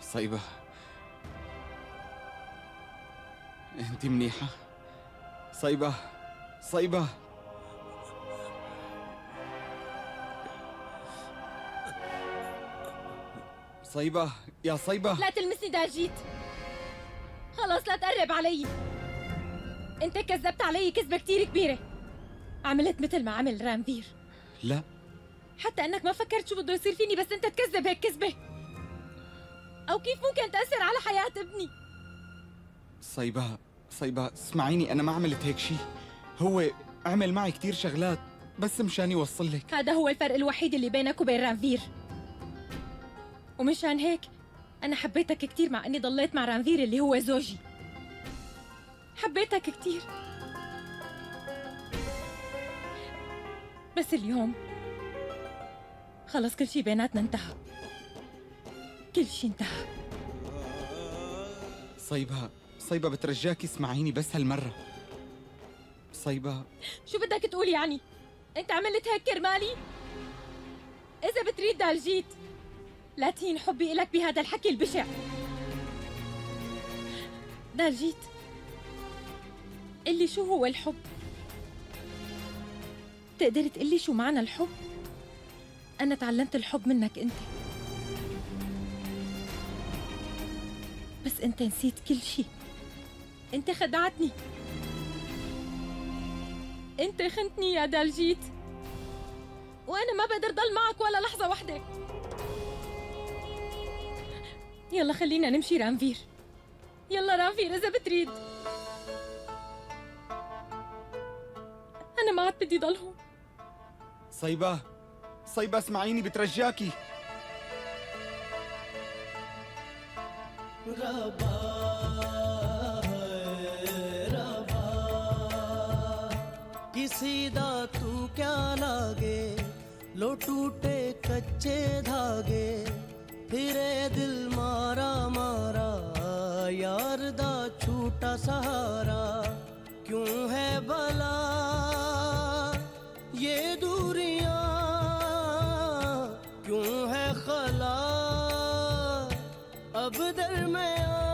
صيبة. أنت منيحة؟ صيبة صيبة. صيبة يا صيبة. لا تلمسني دالجيت خلص لا تقرب علي. أنت كذبت علي كذبة كتير كبيرة. عملت مثل ما عمل رامفير. لا. حتى أنك ما فكرت شو بده يصير فيني بس أنت تكذب هيك كذبة. أو كيف ممكن تأثر على حياة ابني؟ صيبة صيبة اسمعيني أنا ما عملت هيك شيء هو عمل معي كتير شغلات بس مشان يوصل لك. هذا هو الفرق الوحيد اللي بينك وبين رانفير. ومشان هيك أنا حبيتك كتير مع إني ضليت مع رانفير اللي هو زوجي. حبيتك كتير. بس اليوم خلص كل شي بيناتنا انتهى كل شي انتهى صيبة صيبة بترجاكي اسمعيني بس هالمرة صيبة شو بدك تقول يعني؟ انت عملت هيك كرمالي؟ إذا بتريد دالجيت لا تهين حبي إلك بهذا الحكي البشع دالجيت قلي شو هو الحب؟ تقدر تقلي شو معنى الحب؟ أنا تعلمت الحب منك أنت. بس أنت نسيت كل شي أنت خدعتني. أنت خنتني يا دالجيت. وأنا ما بقدر ضل معك ولا لحظة واحدة. يلا خلينا نمشي رانفير. يلا رانفير إذا بتريد. أنا ما عاد بدي ضل هون صيبة. صيبة اسمعيني بترجاكي किसी दा तू क्या लागे लो टूटे कच्चे धागे फिरे दिल मारा मारा खला। अब दर में आ